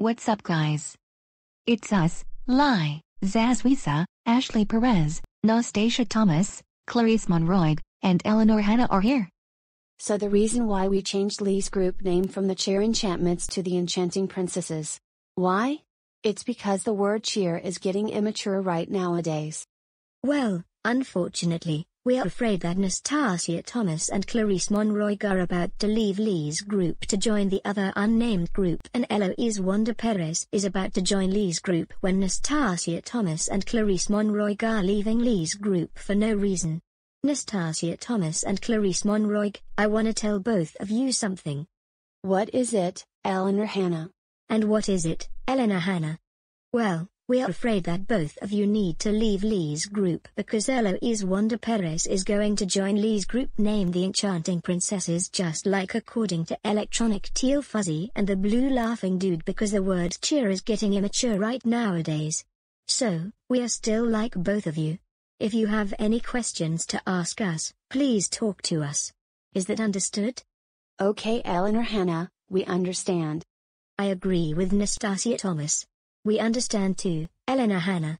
What's up guys? It's us, Ly, Zazwisa, Ashley Perez, Nastasia Thomas, Clarice Monroig, and Eleanor Hanna are here. So the reason why we changed Ly's group name from the Cheer Enchantments to the Enchanting Princesses. Why? It's because the word cheer is getting immature right nowadays. Well, unfortunately, we are afraid that Nastasia Thomas and Clarice Monroig are about to leave Ly's group to join the other unnamed group and Eloise Wandaperez is about to join Ly's group when Nastasia Thomas and Clarice Monroig are leaving Ly's group for no reason. Nastasia Thomas and Clarice Monroig, I wanna tell both of you something. What is it, Eleanor Hanna? And what is it, Eleanor Hanna? Well, we are afraid that both of you need to leave Ly's group because Eloise Wandaperez is going to join Ly's group named the Enchanting Princesses just like according to Electronic Teal Fuzzy and the Blue Laughing Dude because the word cheer is getting immature right nowadays. So, we are still like both of you. If you have any questions to ask us, please talk to us. Is that understood? Okay Eleanor Hannah, we understand. I agree with Nastasia Thomas. We understand too, Eleanor Hanna.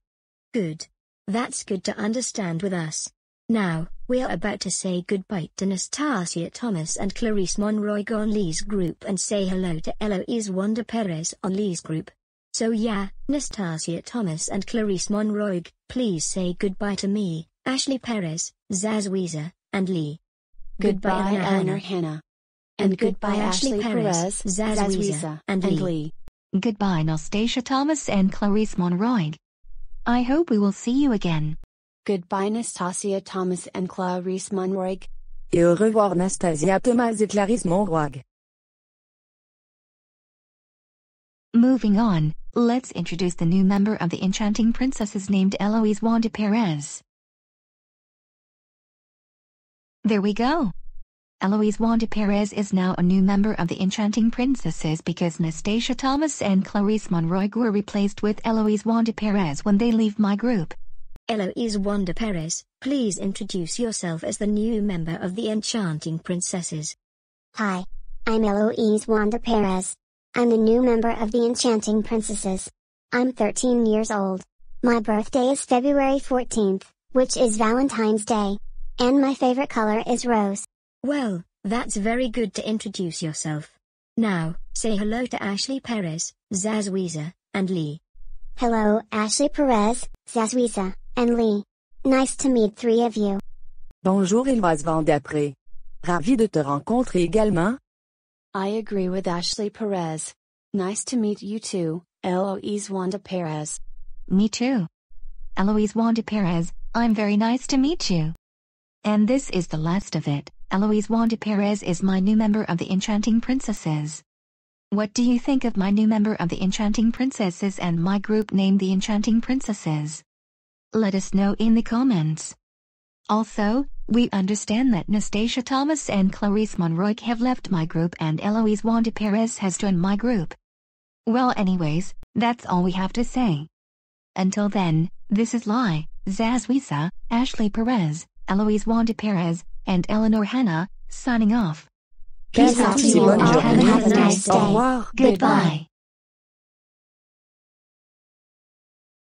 Good. That's good to understand with us. Now, we are about to say goodbye to Nastasia Thomas and Clarice Monroig on Ly's group and say hello to Eloise Wandaperez on Ly's group. So yeah, Nastasia Thomas and Clarice Monroig, please say goodbye to me, Ashley Perez, Zaz Weezer, and Ly. Goodbye, Eleanor Hanna. And goodbye Ashley Perez, Zaz Weezer, and Ly. Goodbye Nastasia Thomas and Clarice Monroig. I hope we will see you again. Goodbye Nastasia Thomas and Clarice Monroig. Et au revoir Nastasia Thomas et Clarice Monroig. Moving on, let's introduce the new member of the Enchanting Princesses named Eloise Wandaperez. There we go. Eloise Wandaperez is now a new member of the Enchanting Princesses because Nastasia Thomas and Clarice Monroig were replaced with Eloise Wandaperez when they leave my group. Eloise Wandaperez, please introduce yourself as the new member of the Enchanting Princesses. Hi. I'm Eloise Wandaperez. I'm the new member of the Enchanting Princesses. I'm 13 years old. My birthday is February 14th, which is Valentine's Day. And my favorite color is rose. Well, that's very good to introduce yourself. Now, say hello to Ashley Perez, Zaz Weezer, and Ly. Hello, Ashley Perez, Zazwisa, and Ly. Nice to meet three of you. Bonjour Eloise Vendapré. Ravi de te rencontrer également. I agree with Ashley Perez. Nice to meet you too, Eloise Wandaperez. Me too. Eloise Wandaperez, I'm very nice to meet you. And this is the last of it. Eloise Wandaperez is my new member of the Enchanting Princesses. What do you think of my new member of the Enchanting Princesses and my group named the Enchanting Princesses? Let us know in the comments. Also, we understand that Nastasia Thomas and Clarice Monroig have left my group and Eloise Wandaperez has joined my group. Well anyways, that's all we have to say. Until then, this is Ly, Zazwisa, Ashley Perez, Eloise Wandaperez, and Eleanor Hanna, signing off. Peace out to you all and have a nice Au day. revoir. Goodbye.